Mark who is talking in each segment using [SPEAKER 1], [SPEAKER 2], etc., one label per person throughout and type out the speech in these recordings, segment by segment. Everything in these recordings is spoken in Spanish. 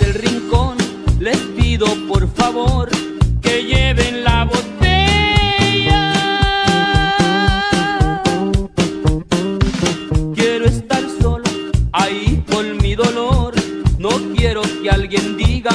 [SPEAKER 1] del rincón, les pido por favor que lleven la botella. Quiero estar solo ahí con mi dolor, no quiero que alguien diga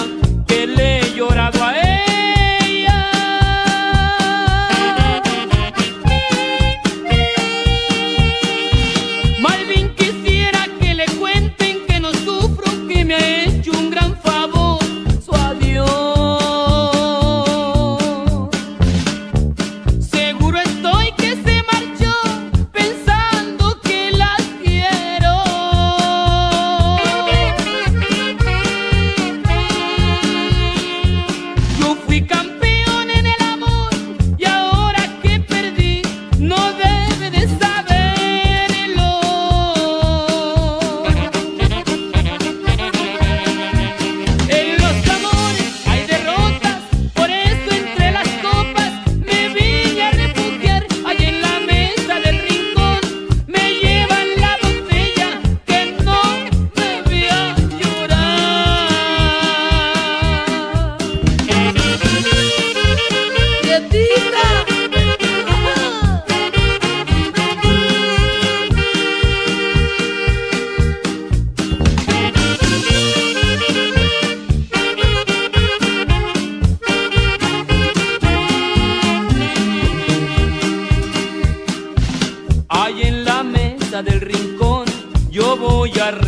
[SPEAKER 2] ya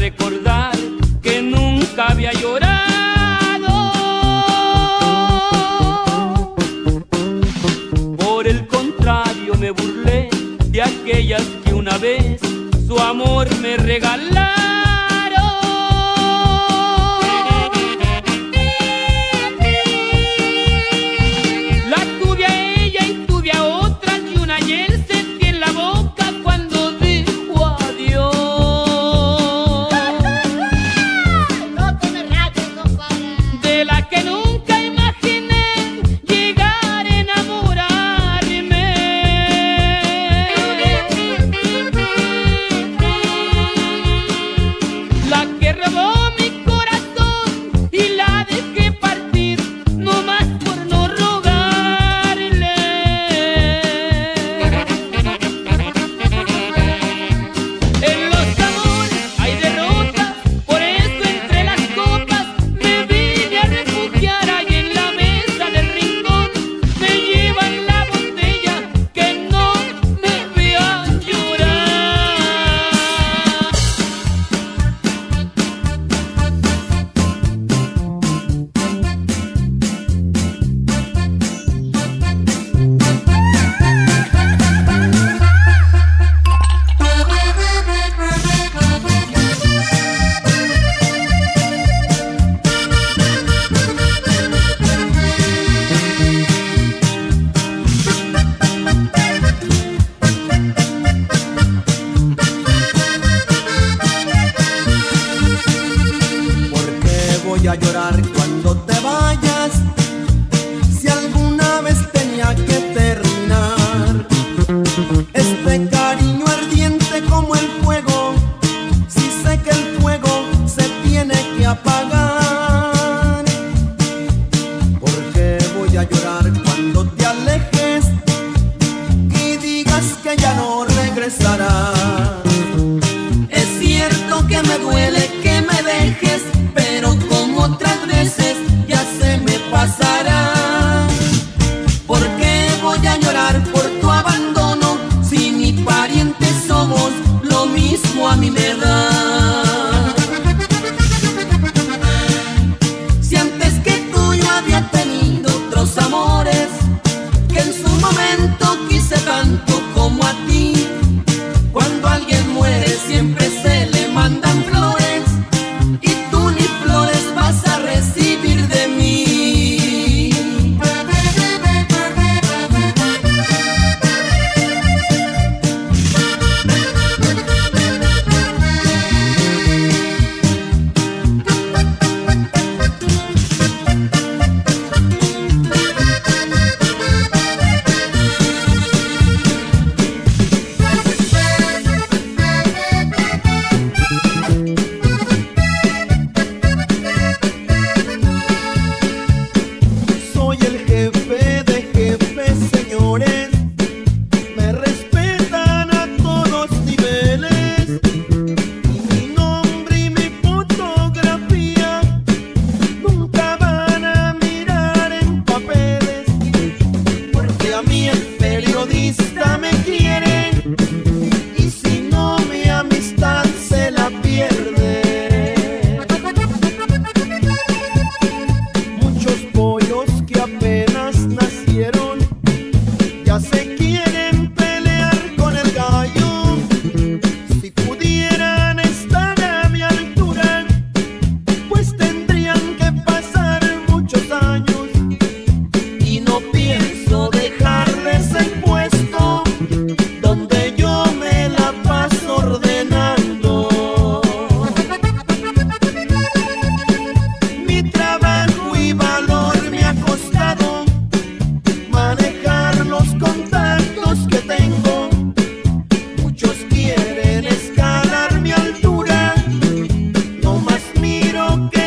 [SPEAKER 2] lo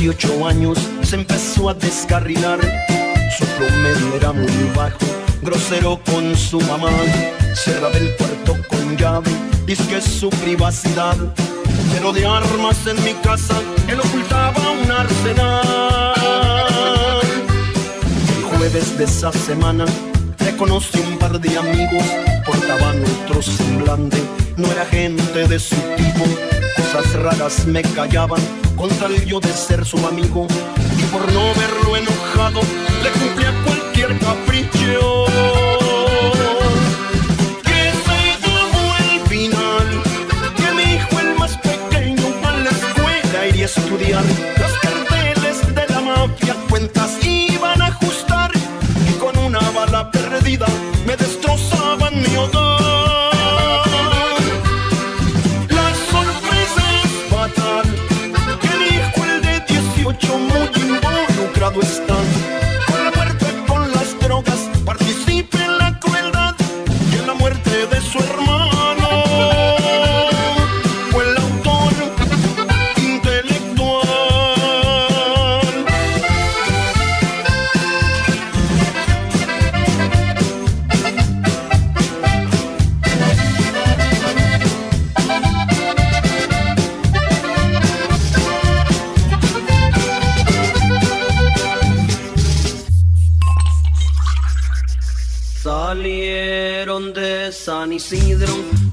[SPEAKER 2] 18 años se empezó a descarrilar. Su promedio era muy bajo, grosero con su mamá. Cerraba el puerto con llave, y es que su privacidad. Pero de armas en mi casa, él ocultaba un arsenal. El jueves de esa semana, reconocí un par de amigos, portaban otro semblante no era gente de su tipo. Cosas raras me callaban con tal de ser su amigo. Y por no verlo enojado, le cumplía cualquier capricho. San Isidro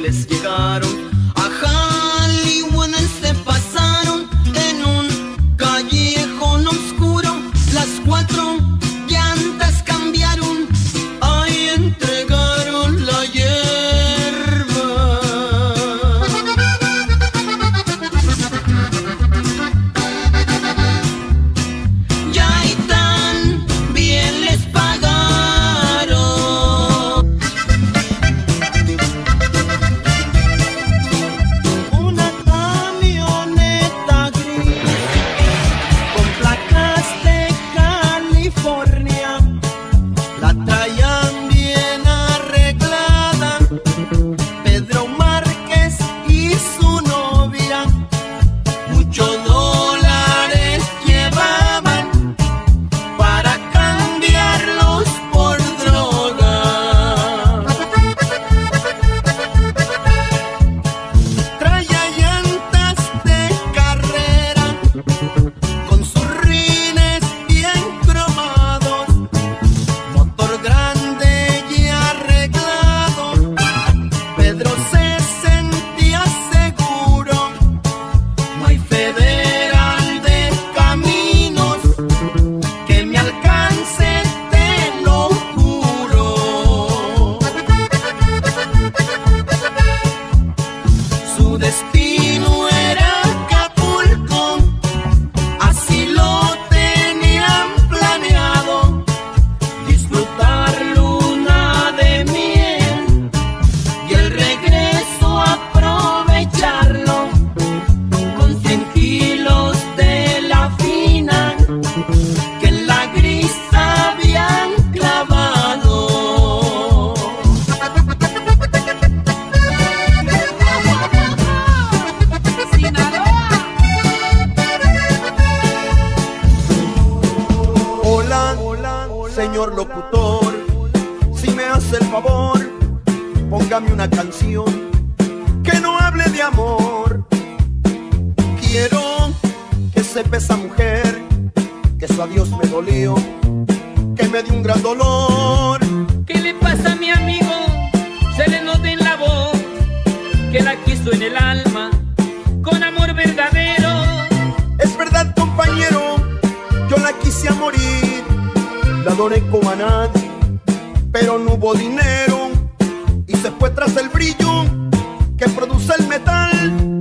[SPEAKER 2] Gönül eski karun quise a morir, la adoré como a nadie, pero no hubo dinero y se fue tras el brillo que produce el metal.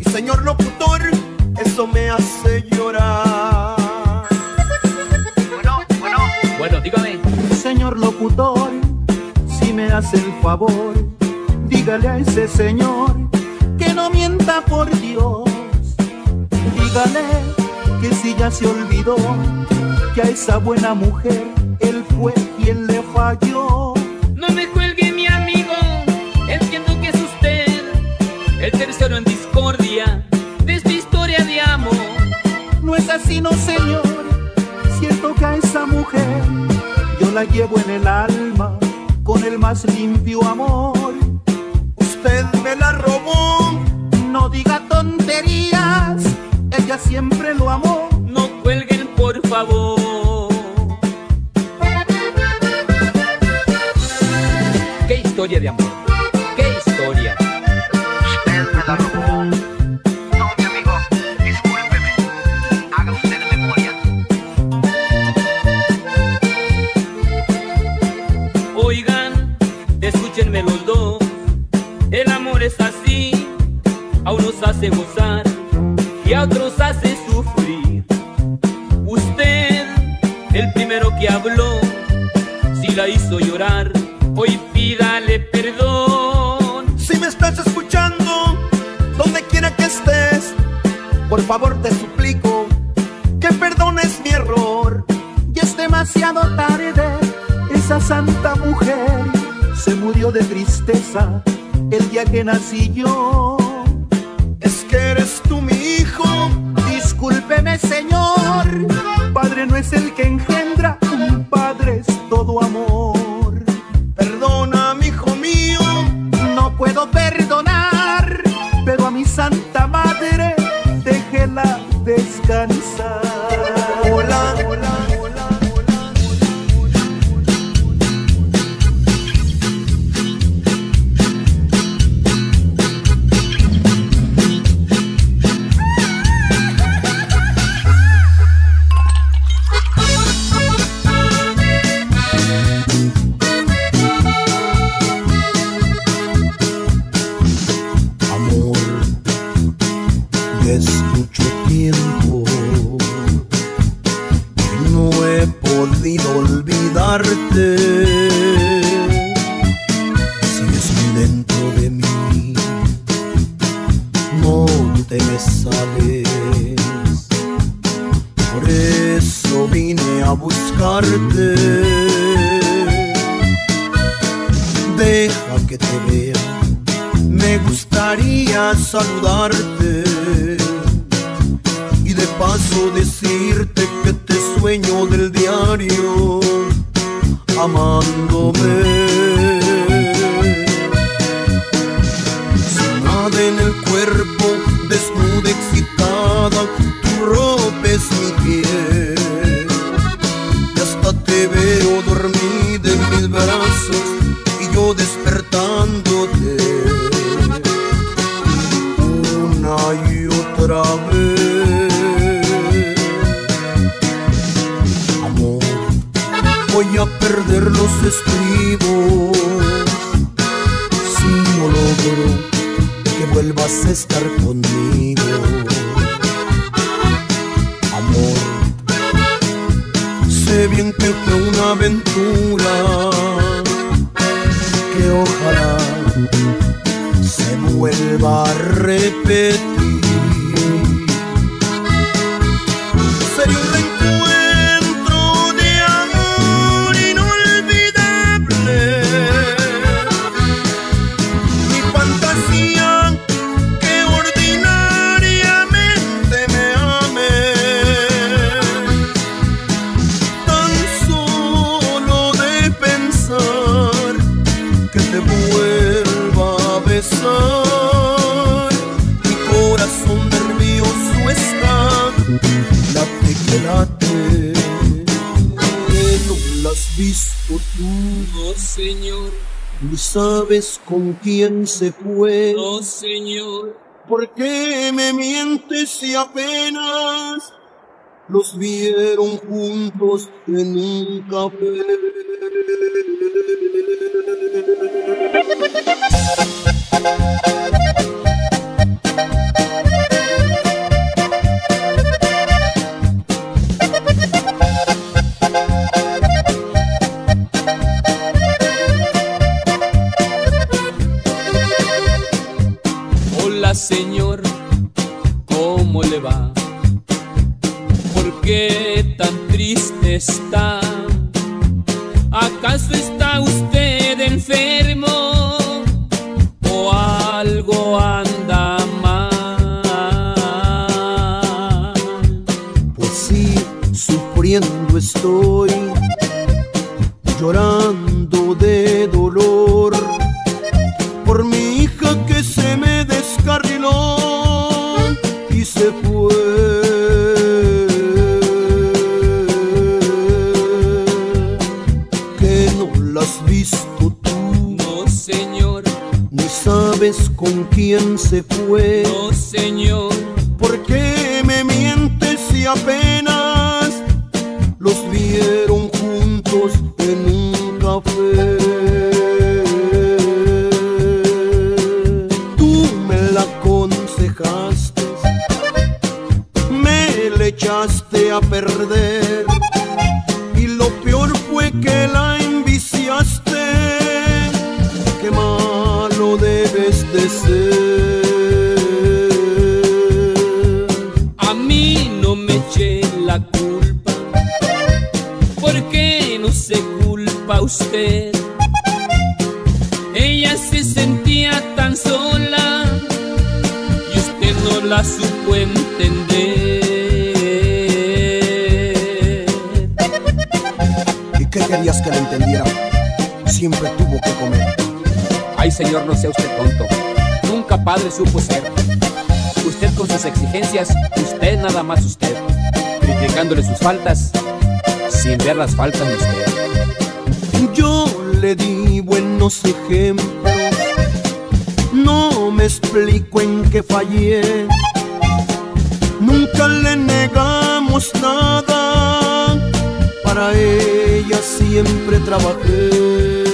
[SPEAKER 2] Y señor locutor, eso me hace llorar.
[SPEAKER 1] Bueno, dígame.
[SPEAKER 3] Señor locutor, si me hace el favor, dígale a ese señor que no mienta por Dios. Dígale que si ya se olvidó que a esa buena mujer él fue quien le falló.
[SPEAKER 1] No me cuelgue mi amigo, entiendo que es usted el tercero en discordia de esta historia de amor.
[SPEAKER 3] No es así, no señor. Siento que a esa mujer yo la llevo en el alma con el más limpio amor.
[SPEAKER 2] Usted me la robó,
[SPEAKER 3] No diga tonterías, ella siempre lo amó.
[SPEAKER 1] ¿Qué historia de amor? ¿Qué historia?
[SPEAKER 4] Usted me la robó. No, mi amigo, discúlpeme. Haga usted memoria.
[SPEAKER 1] Oigan, escúchenme los dos. El amor es así, a unos hace gozar
[SPEAKER 2] favor te suplico que perdones mi error.
[SPEAKER 3] Y es demasiado tarde, esa santa mujer se murió de tristeza el día que nací yo.
[SPEAKER 2] Es que eres tú mi hijo,
[SPEAKER 3] Discúlpeme, señor, padre no es el que engendra,
[SPEAKER 2] amándome. Sin nada en el cuerpo, desnuda, excitada, tu ropa es mi piel. Y hasta te veo dormida en mis brazos y yo despertándote una y otra vez. Voy a perder los estribos bien que fue una aventura que ojalá se vuelva a repetir. espérate. No lo has visto tú,
[SPEAKER 1] no señor.
[SPEAKER 2] Ni sabes con quién se fue,
[SPEAKER 1] no señor.
[SPEAKER 2] ¿Por qué me mientes si apenas los vieron juntos en un café? Con quién se fue.
[SPEAKER 1] no, señor. A mí no me eche la culpa, porque no se culpa usted. Ella se sentía tan sola y usted no la supo entender.
[SPEAKER 2] ¿Y qué querías que le entendiera? Siempre tuvo que comer.
[SPEAKER 5] Ay, señor, no sea usted tonto. Nunca padre supo ser. Usted con sus exigencias, usted nada más usted. Criticándole sus faltas, sin ver las faltas de usted.
[SPEAKER 2] Yo le di buenos ejemplos. No me explico en qué fallé. Nunca le negamos nada. Para ella siempre trabajé.